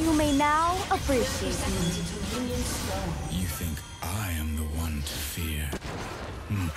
You may now appreciate me. You think I am the one to fear? Hmm.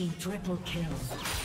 Team triple kill.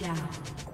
Down.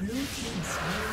Blue team slain.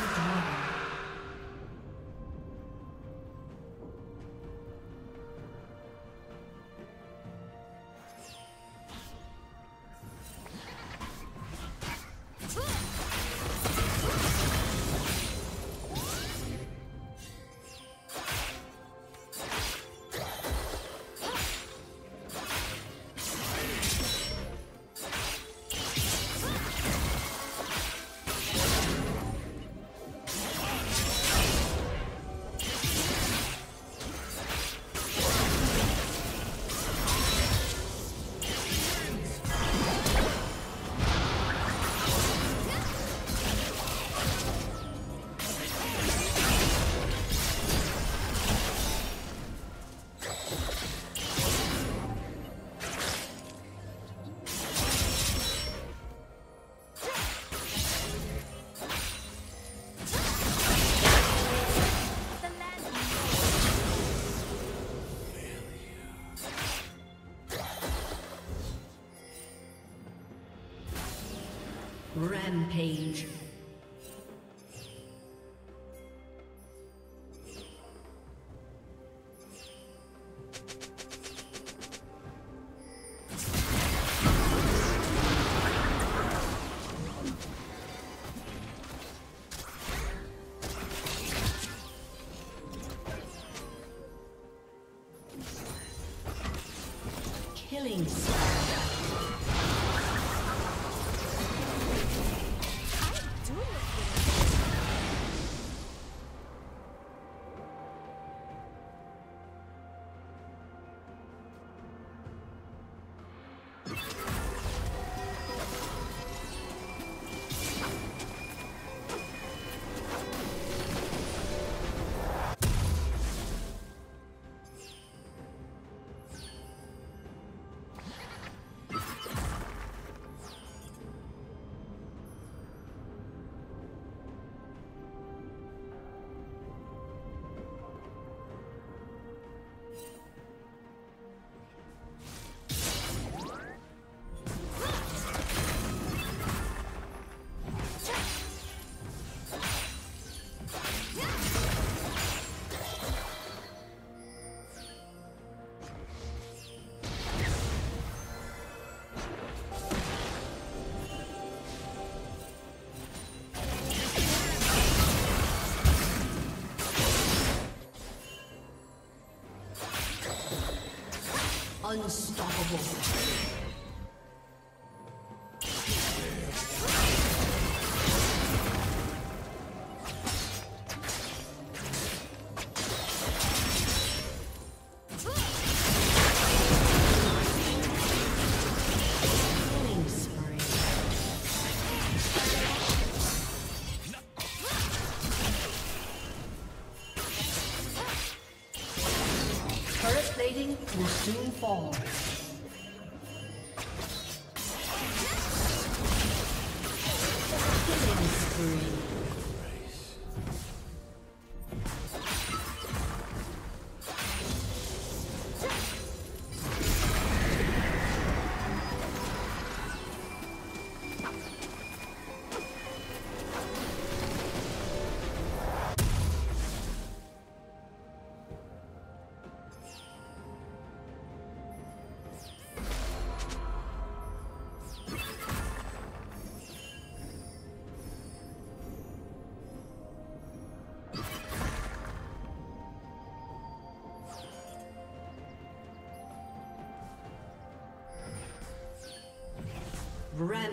Rampage. Killing Unstoppable. Fall. Killing spree.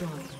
Destroyed.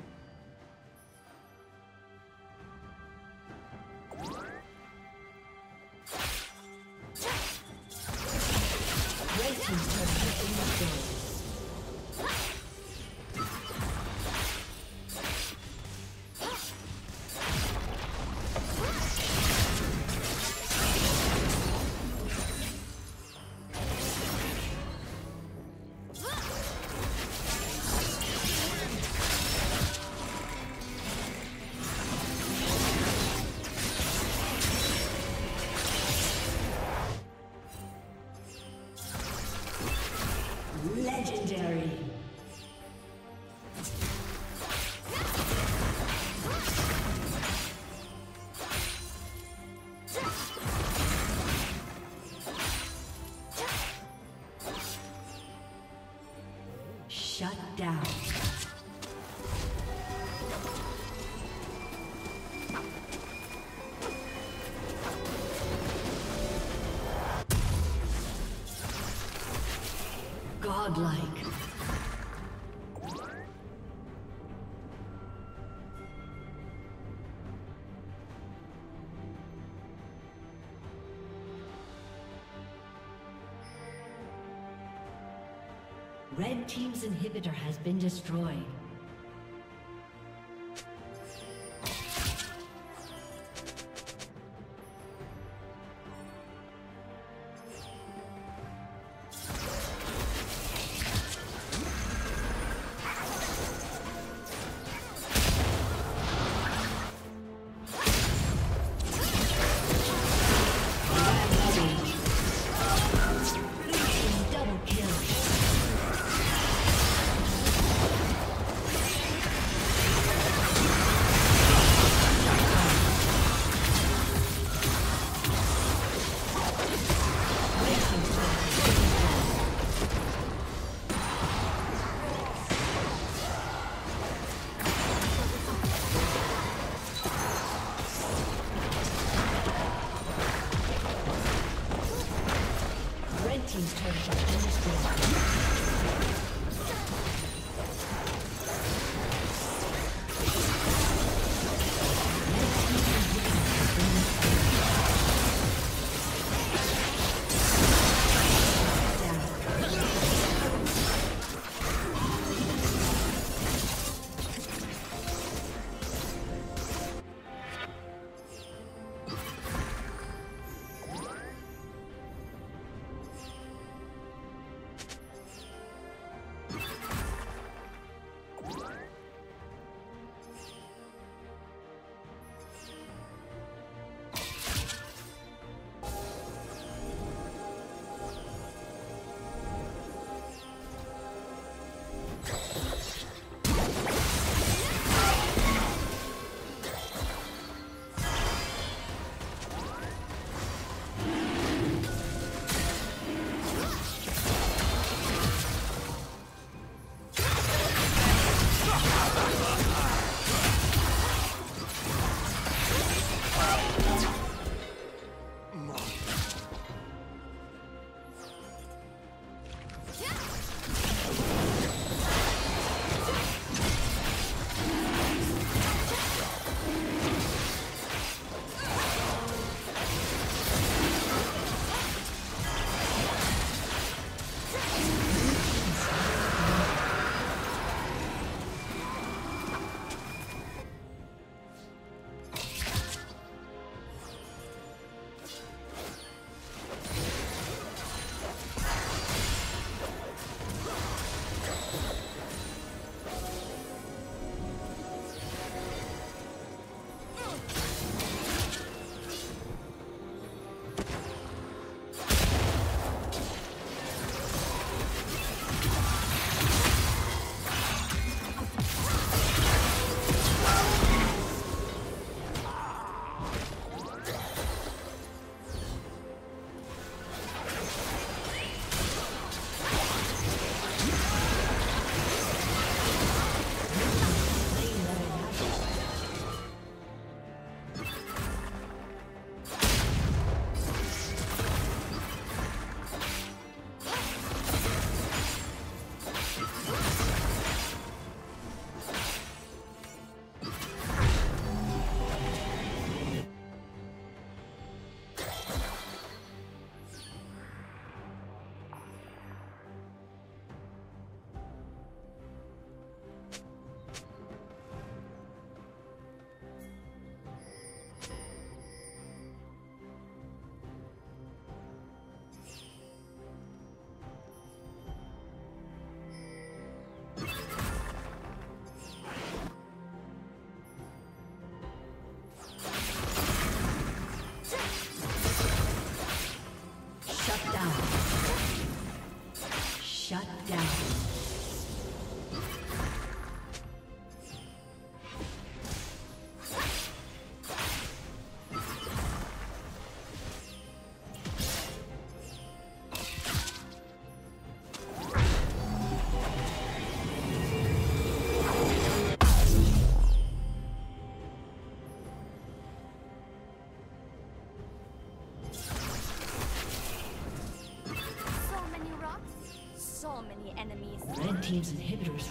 Godlike. Red Team's inhibitor has been destroyed.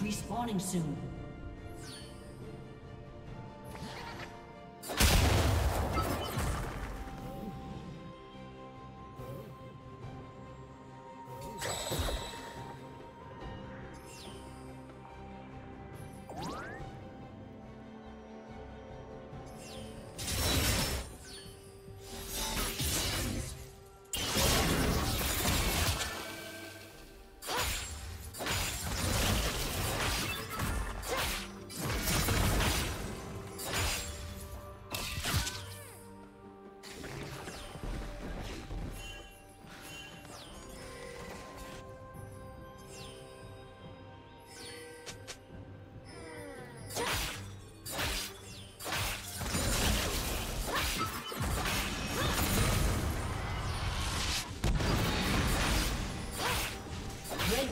Respawning soon.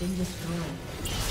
been destroyed.